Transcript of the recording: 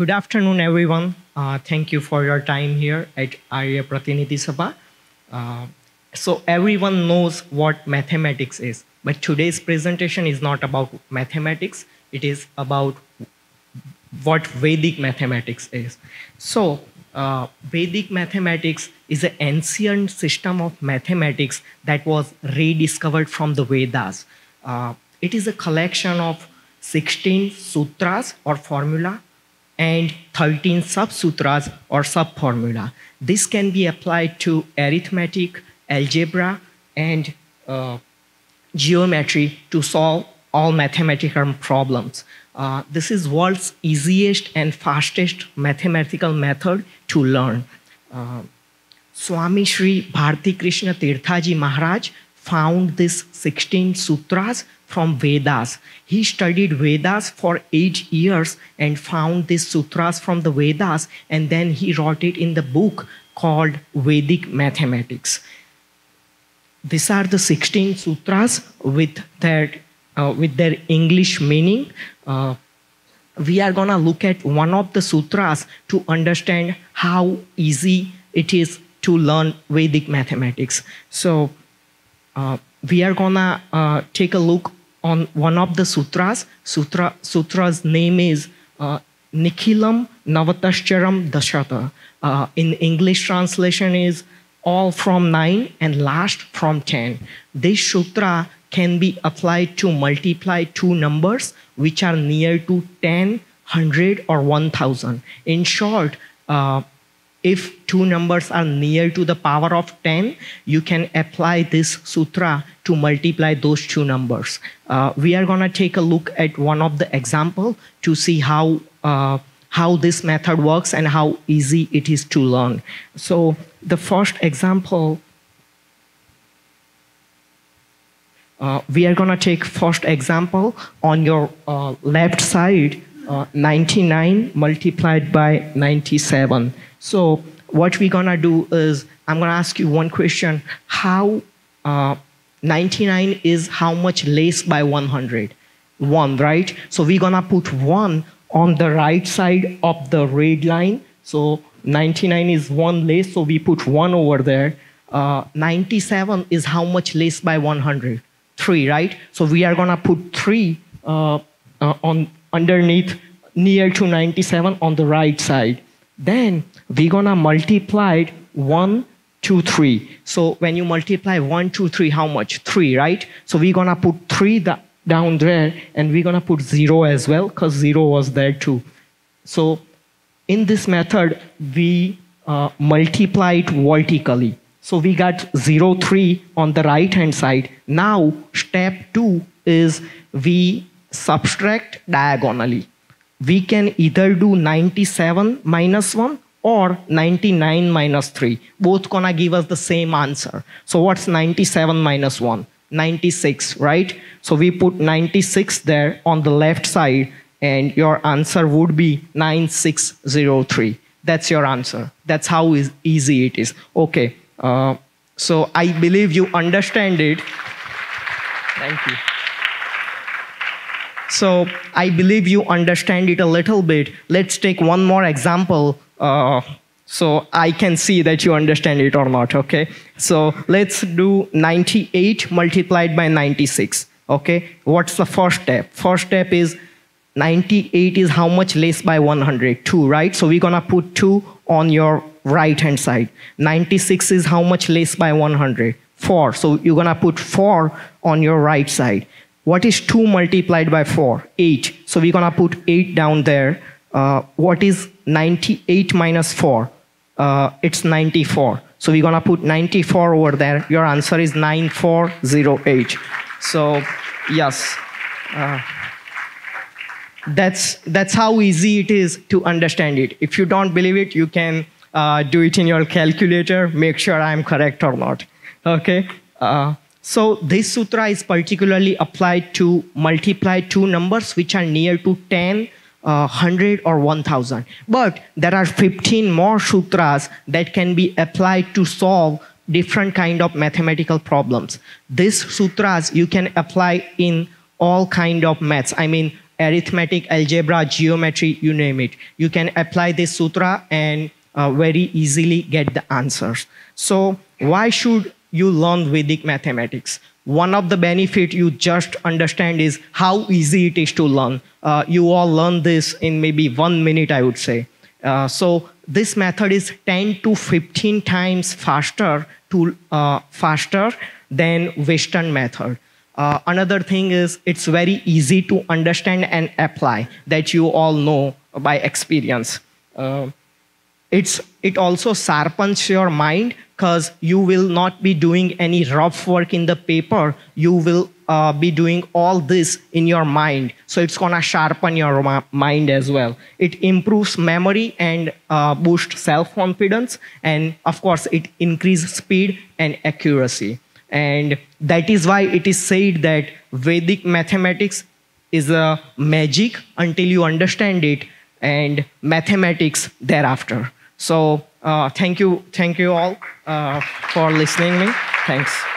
Good afternoon, everyone. Uh, thank you for your time here at Arya Pratinidhi Sabha. Uh, so everyone knows what mathematics is, but today's presentation is not about mathematics. It is about what Vedic mathematics is. So uh, Vedic mathematics is an ancient system of mathematics that was rediscovered from the Vedas. Uh, it is a collection of 16 sutras or formula and 13 sub-sutras or sub-formula. This can be applied to arithmetic, algebra, and uh, geometry to solve all mathematical problems. Uh, this is world's easiest and fastest mathematical method to learn. Uh, Swami Sri Bharti Krishna Tirthaji Maharaj found these 16 sutras from Vedas. He studied Vedas for eight years and found these sutras from the Vedas, and then he wrote it in the book called Vedic Mathematics. These are the 16 sutras with their, uh, with their English meaning. Uh, we are going to look at one of the sutras to understand how easy it is to learn Vedic mathematics. So, uh, we are gonna uh, take a look on one of the sutras. Sutra sutra's name is uh, Nikhilam Navatascharam Dashata. Uh, in English translation is all from nine and last from ten. This sutra can be applied to multiply two numbers which are near to 10, 100, or 1000. In short, uh, if two numbers are near to the power of 10, you can apply this sutra to multiply those two numbers. Uh, we are going to take a look at one of the example to see how, uh, how this method works and how easy it is to learn. So the first example, uh, we are going to take first example on your uh, left side, uh, 99 multiplied by 97. So what we're gonna do is I'm gonna ask you one question: How uh, 99 is how much less by 100? One, right? So we're gonna put one on the right side of the red line. So 99 is one less, so we put one over there. Uh, 97 is how much less by 100? Three, right? So we are gonna put three uh, uh on underneath near to 97 on the right side. Then we're gonna multiply it 1, 2, 3. So when you multiply 1, 2, 3, how much? 3, right? So we're gonna put 3 down there and we're gonna put 0 as well because 0 was there too. So in this method, we uh, multiply it vertically. So we got 0, 3 on the right hand side. Now step 2 is we subtract diagonally we can either do 97 minus 1 or 99 minus 3. Both gonna give us the same answer. So what's 97 minus 1? 96, right? So we put 96 there on the left side and your answer would be 9603. That's your answer. That's how easy it is. Okay, uh, so I believe you understand it. Thank you. So I believe you understand it a little bit. Let's take one more example uh, so I can see that you understand it or not, okay? So let's do 98 multiplied by 96, okay? What's the first step? First step is 98 is how much less by 100? 2, right? So we're gonna put 2 on your right hand side. 96 is how much less by 100? 4. So you're gonna put 4 on your right side. What is 2 multiplied by 4? 8. So we're going to put 8 down there. Uh, what is 98 minus 4? Uh, it's 94. So we're going to put 94 over there. Your answer is 9408. So, yes. Uh, that's, that's how easy it is to understand it. If you don't believe it, you can uh, do it in your calculator. Make sure I'm correct or not. Okay? Uh, so this sutra is particularly applied to multiply two numbers which are near to 10, uh, 100 or 1000. But there are 15 more sutras that can be applied to solve different kind of mathematical problems. These sutras you can apply in all kind of maths. I mean arithmetic, algebra, geometry, you name it. You can apply this sutra and uh, very easily get the answers. So why should you learn Vedic mathematics? One of the benefit you just understand is how easy it is to learn. Uh, you all learn this in maybe one minute, I would say. Uh, so this method is 10 to 15 times faster to uh, faster than Western method. Uh, another thing is it's very easy to understand and apply that you all know by experience. Uh, it's, it also sharpens your mind because you will not be doing any rough work in the paper. You will uh, be doing all this in your mind. So it's gonna sharpen your mind as well. It improves memory and uh, boosts self-confidence. And of course, it increases speed and accuracy. And that is why it is said that Vedic mathematics is a magic until you understand it and mathematics thereafter. So thank you, thank you all uh, for listening me. Thanks.